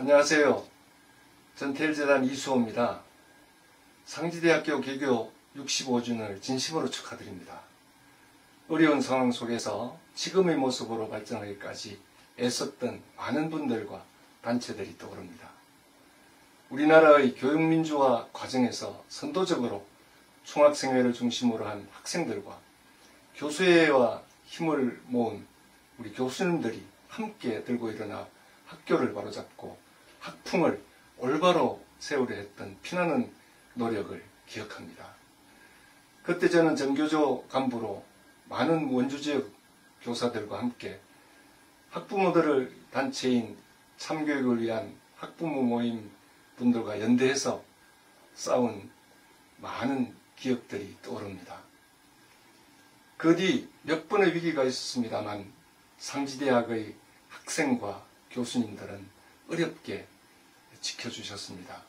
안녕하세요. 전태일재단 이수호입니다. 상지대학교 개교 65주년을 진심으로 축하드립니다. 어려운 상황 속에서 지금의 모습으로 발전하기까지 애썼던 많은 분들과 단체들이 떠오릅니다. 우리나라의 교육민주화 과정에서 선도적으로 총학생회를 중심으로 한 학생들과 교수회와 힘을 모은 우리 교수님들이 함께 들고 일어나 학교를 바로잡고 학풍을 올바로 세우려 했던 피나는 노력을 기억합니다. 그때 저는 전교조 간부로 많은 원주 지역 교사들과 함께 학부모들을 단체인 참교육을 위한 학부모 모임 분들과 연대해서 싸운 많은 기억들이 떠오릅니다. 그 뒤 몇 번의 위기가 있었습니다만 상지대학의 학생과 교수님들은 어렵게 지켜주셨습니다.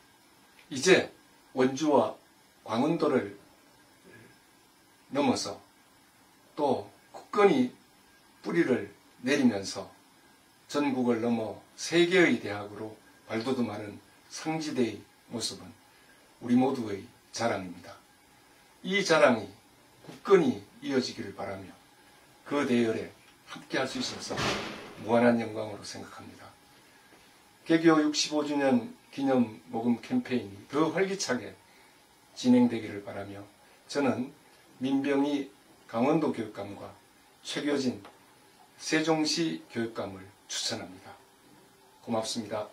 이제 원주와 광운도를 넘어서 또 국권이 뿌리를 내리면서 전국을 넘어 세계의 대학으로 발돋움하는 상지대의 모습은 우리 모두의 자랑입니다. 이 자랑이 국권이 이어지기를 바라며 그 대열에 함께 할 수 있어서 무한한 영광으로 생각합니다. 개교 65주년 기념 모금 캠페인이 더 활기차게 진행되기를 바라며 저는 민병희 강원도 교육감과 최교진 세종시 교육감을 추천합니다. 고맙습니다.